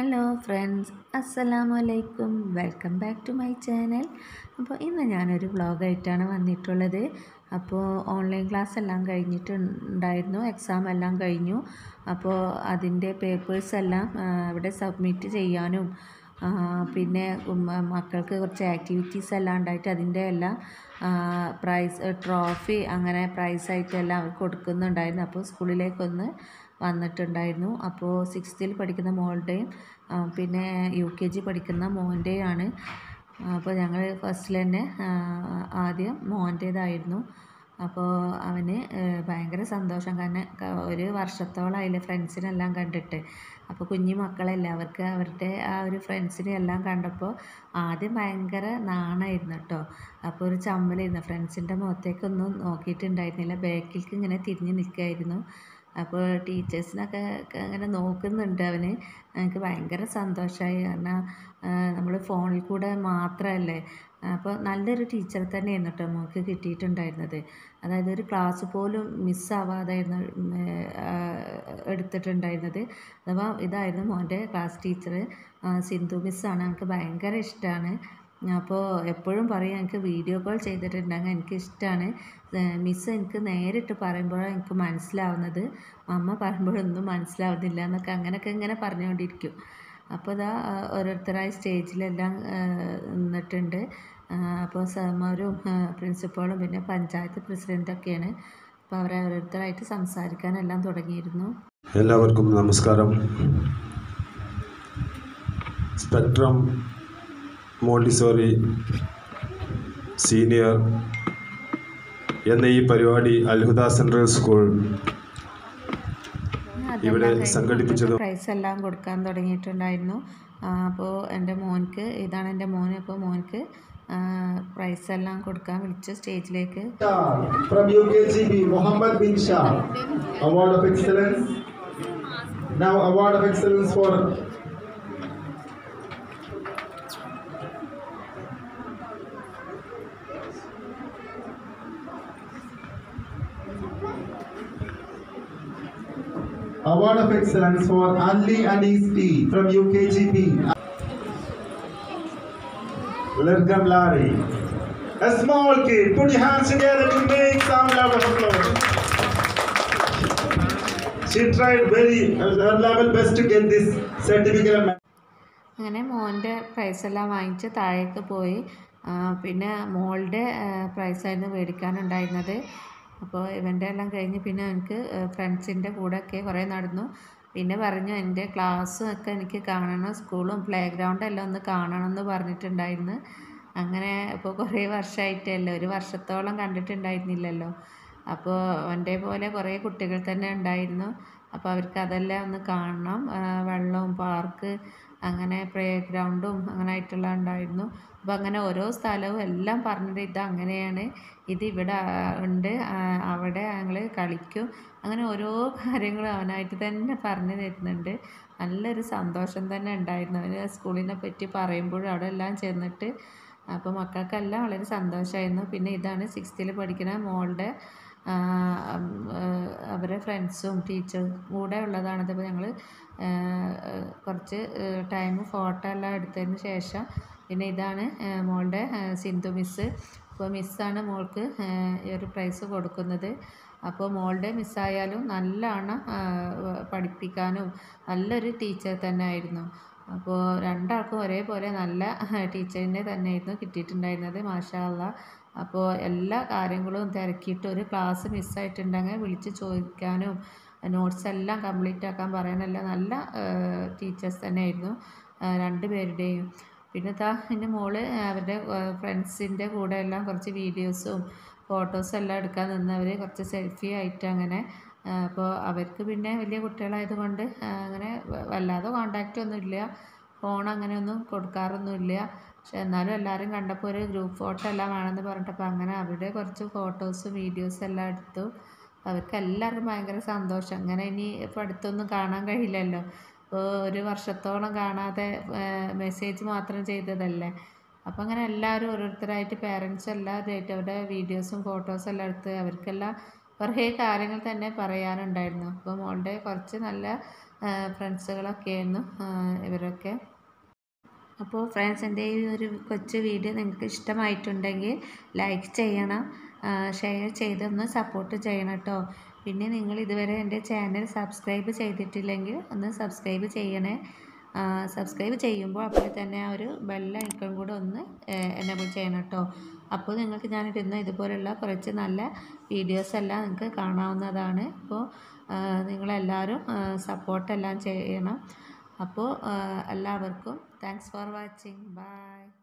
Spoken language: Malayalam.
ഹലോ ഫ്രണ്ട്സ് അസ്സലാമു അലൈക്കും welcome back to my channel അപ്പോൾ ഇന്ന് ഞാനൊരു വ്ളോഗായിട്ടാണ് വന്നിട്ടുള്ളത്. അപ്പോൾ ഓൺലൈൻ ക്ലാസ് എല്ലാം കഴിഞ്ഞിട്ടുണ്ടായിരുന്നു. എക്സാം എല്ലാം കഴിഞ്ഞു. അപ്പോൾ അതിന്റെ പേപ്പേഴ്സ് എല്ലാം അവിടെ സബ്മിറ്റ് ചെയ്യാനും പിന്നെ മക്കൾക്ക് കുറച്ച് ആക്ടിവിറ്റീസ് എല്ലാം ഉണ്ടായിട്ട് അതിന്റെ എല്ലാം പ്രൈസ് ട്രോഫി അങ്ങനെ പ്രൈസായിട്ടെല്ലാം കൊടുക്കുന്നുണ്ടായിരുന്നു. അപ്പോൾ സ്കൂളിലേക്കൊന്ന് വന്നിട്ടുണ്ടായിരുന്നു. അപ്പോൾ സിക്സ്ത്തിൽ പഠിക്കുന്ന മോളുടെയും പിന്നെ യു കെ ജി പഠിക്കുന്ന മോന്റെയാണ് അപ്പോൾ ഞങ്ങൾ ഫസ്റ്റിൽ തന്നെ ആദ്യം മോന്റേതായിരുന്നു അപ്പോൾ അവന് ഭയങ്കര സന്തോഷം. കാരണം ഒരു വർഷത്തോളമായില്ലേ ഫ്രണ്ട്സിനെല്ലാം കണ്ടിട്ട്. അപ്പോൾ കുഞ്ഞു മക്കളല്ലേ അവർക്ക് അവരുടെ ആ ഒരു ഫ്രണ്ട്സിനെ എല്ലാം കണ്ടപ്പോൾ ആദ്യം ഭയങ്കര നാണായിരുന്നു കേട്ടോ. അപ്പോൾ ഒരു ചമ്മലായിരുന്നു. ഫ്രണ്ട്സിന്റെ മുഖത്തേക്കൊന്നും നോക്കിയിട്ടുണ്ടായിരുന്നില്ല. ബാക്കിലേക്ക് ഇങ്ങനെ തിരിഞ്ഞ് നിൽക്കുമായിരുന്നു അപ്പോൾ ടീച്ചേഴ്സിനൊക്കെ അങ്ങനെ നോക്കുന്നുണ്ട് അവന്. എനിക്ക് ഭയങ്കര സന്തോഷമായി. കാരണം നമ്മൾ ഫോണിൽ കൂടെ മാത്രമല്ലേ? അപ്പോൾ നല്ലൊരു ടീച്ചർ തന്നെയായിരുന്നു കേട്ടോ മോൾക്ക് കിട്ടിയിട്ടുണ്ടായിരുന്നത്. അതായത് ഒരു ക്ലാസ് പോലും മിസ്സാവാതായിരുന്നു എടുത്തിട്ടുണ്ടായിരുന്നത്. അഥവാ ഇതായിരുന്നു മോന്റെ ക്ലാസ് ടീച്ചർ സിന്ധു മിസ്സാണ് എനിക്ക് ഭയങ്കര ഇഷ്ടമാണ്. അപ്പോൾ എപ്പോഴും പറയും എനിക്ക് വീഡിയോ കോൾ ചെയ്തിട്ടുണ്ടെങ്കിൽ എനിക്കിഷ്ടമാണ് മിസ്സ് എനിക്ക് നേരിട്ട് പറയുമ്പോഴാണ് എനിക്ക് മനസ്സിലാവുന്നത്. അമ്മ പറയുമ്പോഴൊന്നും മനസ്സിലാവുന്നില്ല എന്നൊക്കെ അങ്ങനെയൊക്കെ ഇങ്ങനെ പറഞ്ഞുകൊണ്ടിരിക്കും. അപ്പോൾ ഇതാ ഓരോരുത്തരായ സ്റ്റേജിലെല്ലാം നിന്നിട്ടുണ്ട്. അപ്പോൾ സാർമാരും പ്രിൻസിപ്പാളും പിന്നെ പഞ്ചായത്ത് പ്രസിഡന്റൊക്കെയാണ് അപ്പോൾ അവരെ ഓരോരുത്തരായിട്ട് സംസാരിക്കാനെല്ലാം തുടങ്ങിയിരുന്നു. എല്ലാവർക്കും നമസ്കാരം. സ്പെക്ട്രം മോണ്ടിസോറി സീനിയർ എന്ന ഈ പരിപാടി അൽഹുദ സെൻട്രൽ സ്കൂൾ ഇവിടെ സംഘടിപ്പിച്ചത് പ്രൈസ് എല്ലാം കൊടുക്കാൻ തുടങ്ങിയിട്ടുണ്ടായിരുന്നു. അപ്പോൾ എന്റെ മോൻക്ക് ഇതാണ് എന്റെ മോൻ അപ്പോൾ മോൻക്ക് പ്രൈസ് എല്ലാം കൊടുക്കാൻ വിളിച്ചു സ്റ്റേജിലേക്ക്. from UKGB, Mohammed bin Shah. Award of Excellence. Now, Award of Excellence for Award of Excellence for Ali Anis T from UKGP. Lirgam Lari. A small kid, put your hands together to make some loud of applause. She tried very her level best to get this certificate. of അങ്ങനെ മോന്റെ പ്രൈസ് എല്ലാം വാങ്ങിച്ച് താഴേക്ക് പോയി പിന്നെ മോളുടെ പ്രൈസായിരുന്നു മേടിക്കാനുണ്ടായിരുന്നത് അപ്പോൾ ഇവന്റെ എല്ലാം കഴിഞ്ഞ് പിന്നെ എനിക്ക് ഫ്രണ്ട്സിന്റെ ഒക്കെ കുറേ നടന്നു. പിന്നെ പറഞ്ഞു എന്റെ ക്ലാസ്സും ഒക്കെ എനിക്ക് കാണണം സ്കൂളും പ്ലേ ഗ്രൗണ്ടും എല്ലാം ഒന്ന് കാണണം എന്ന് പറഞ്ഞിട്ടുണ്ടായിരുന്നു. അങ്ങനെ ഇപ്പോൾ കുറേ വർഷമായിട്ടല്ലേ ഒരു വർഷത്തോളം കണ്ടിട്ടുണ്ടായിരുന്നില്ലല്ലോ. അപ്പോൾ അവന്റെ പോലെ കുറേ കുട്ടികൾ തന്നെ ഉണ്ടായിരുന്നു. അപ്പോൾ അവർക്ക് അതെല്ലാം ഒന്ന് കാണണം. വെള്ളവും പാർക്ക് അങ്ങനെ പ്ലേ ഗ്രൗണ്ടും അങ്ങനെ ആയിട്ടുള്ള ഉണ്ടായിരുന്നു. അപ്പോൾ അങ്ങനെ ഓരോ സ്ഥലവും എല്ലാം പറഞ്ഞിട്ട് ഇത് അങ്ങനെയാണ് ഇത് ഇവിടെ ഉണ്ട് അവിടെ ഞങ്ങൾ കളിക്കും. അങ്ങനെ ഓരോ കാര്യങ്ങളും അവനായിട്ട് തന്നെ പറഞ്ഞു തരുന്നുണ്ട്. നല്ലൊരു സന്തോഷം തന്നെ ഉണ്ടായിരുന്നു. അവന് സ്കൂളിനെ പറ്റി പറയുമ്പോഴും അവിടെ എല്ലാം ചെന്നിട്ട് അപ്പോൾ മക്കൾക്കെല്ലാം വളരെ സന്തോഷമായിരുന്നു പിന്നെ ഇതാണ് സിക്സ്ത്തിൽ പഠിക്കുന്ന മോളുടെ അവരെ ഫ്രണ്ട്സും ടീച്ചറും കൂടെ ഉള്ളതാണ്. അപ്പോൾ ഞങ്ങൾ കുറച്ച് ടൈം ഫോട്ടോ എല്ലാം എടുത്തതിന് ശേഷം പിന്നെ ഇതാണ് മോളുടെ സിന്ധു മിസ്സ് അപ്പോൾ മിസ്സാണ് മോൾക്ക് ഈ ഒരു പ്രൈസ് കൊടുക്കുന്നത്. അപ്പോൾ മോളുടെ മിസ്സായാലും നല്ലോണം ആ, പഠിപ്പിക്കാനും നല്ലൊരു ടീച്ചർ തന്നെ ആയിരുന്നു അപ്പോൾ രണ്ടാൾക്കും ഒരേപോലെ നല്ല ടീച്ചറിനെ തന്നെയായിരുന്നു കിട്ടിയിട്ടുണ്ടായിരുന്നത് മാഷാ അള്ളാ. അപ്പോൾ എല്ലാ കാര്യങ്ങളും തിരക്കിയിട്ട് ഒരു ക്ലാസ് മിസ്സായിട്ടുണ്ടെങ്കിൽ വിളിച്ച് ചോദിക്കാനും നോട്ട്സ് എല്ലാം കംപ്ലീറ്റ് ആക്കാൻ പറയാനെല്ലാം നല്ല ടീച്ചേഴ്സ് തന്നെയായിരുന്നു രണ്ട് പേരുടെയും. പിന്നെ താ എന്റെ മോൾ അവരുടെ ഫ്രണ്ട്സിന്റെ കൂടെ എല്ലാം കുറച്ച് വീഡിയോസും ഫോട്ടോസും എല്ലാം എടുക്കാൻ നിന്നവർ കുറച്ച് സെൽഫി ആയിട്ട് അങ്ങനെ അപ്പോൾ അവർക്ക് പിന്നെ വലിയ കുട്ടികളായതുകൊണ്ട് അങ്ങനെ വല്ലാതെ കോണ്ടാക്റ്റ് ഒന്നും ഇല്ല ഫോൺ അങ്ങനെയൊന്നും കൊടുക്കാറൊന്നുമില്ല. പക്ഷെ എന്നാലും എല്ലാവരും കണ്ടപ്പോൾ ഒരു ഗ്രൂപ്പ് ഫോട്ടോ എല്ലാം വേണമെന്ന് പറഞ്ഞിട്ടപ്പോൾ അങ്ങനെ അവിടെ കുറച്ച് ഫോട്ടോസ് വീഡിയോസ് എല്ലാം എടുത്തു. അവർക്ക് എല്ലാവർക്കും ഭയങ്കര സന്തോഷം. അങ്ങനെ ഇനി ഇപ്പോൾ അടുത്തൊന്നും കാണാൻ കഴിയില്ലല്ലോ. ഇപ്പോൾ ഒരു വർഷത്തോളം കാണാതെ മെസ്സേജ് മാത്രം ചെയ്തതല്ലേ. അപ്പോൾ അങ്ങനെ എല്ലാവരും ഓരോരുത്തരായിട്ട് പേരൻസ് എല്ലാവരുമായിട്ട് അവരുടെ വീഡിയോസും ഫോട്ടോസും എല്ലാം എടുത്ത് അവർക്കെല്ലാം കുറേ കാര്യങ്ങൾ തന്നെ പറയാനുണ്ടായിരുന്നു. അപ്പോൾ മോളുടെ കുറച്ച് നല്ല ഫ്രണ്ട്സുകളൊക്കെ ആയിരുന്നു ഇവരൊക്കെ. അപ്പോൾ ഫ്രണ്ട്സ് എന്റെ ഈ ഒരു കൊച്ചു വീഡിയോ നിങ്ങൾക്ക് ഇഷ്ടമായിട്ടുണ്ടെങ്കിൽ ലൈക്ക് ചെയ്യണം ഷെയർ ചെയ്തൊന്ന് സപ്പോർട്ട് ചെയ്യണം കേട്ടോ. പിന്നെ നിങ്ങൾ ഇതുവരെ എന്റെ ചാനൽ സബ്സ്ക്രൈബ് ചെയ്തിട്ടില്ലെങ്കിൽ ഒന്ന് സബ്സ്ക്രൈബ് ചെയ്യണേ. സബ്സ്ക്രൈബ് ചെയ്യുമ്പോൾ അപ്പോൾ തന്നെ ആ ഒരു ബെല്ലൈക്കൺ കൂടെ ഒന്ന് എനേബിൾ ചെയ്യണം കേട്ടോ. അപ്പോൾ നിങ്ങൾക്ക് ഞാൻ ഇടുന്ന ഇതുപോലുള്ള കുറച്ച് നല്ല വീഡിയോസ് എല്ലാം നിങ്ങൾക്ക് കാണാവുന്നതാണ്. അപ്പോൾ നിങ്ങളെല്ലാവരും സപ്പോർട്ടെല്ലാം ചെയ്യണം. അപ്പോൾ എല്ലാവർക്കും താങ്ക്സ് ഫോർ വാച്ചിങ് ബൈ